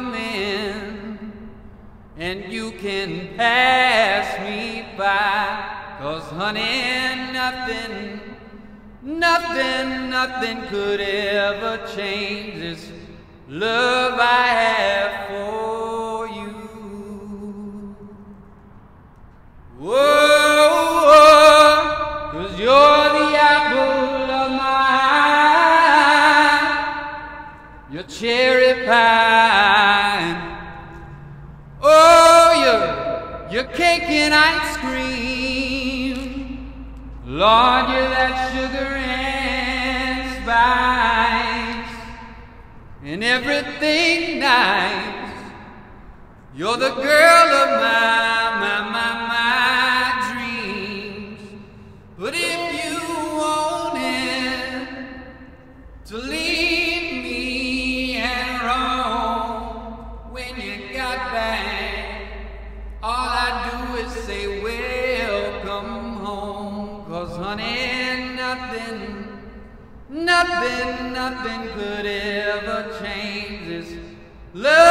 me coming, and you can pass me by. Cause honey, nothing, nothing, nothing could ever change this love I have for cherry pie. Oh, your, your cake and ice cream. Lord, you're that sugar and spice, and everything nice. You're the girl of my, got back, all I do is say, welcome home. Cause honey, nothing, nothing, nothing could ever change this love